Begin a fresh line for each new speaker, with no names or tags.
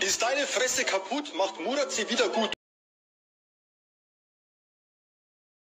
Ist deine Fresse kaputt, macht Murat sie wieder gut.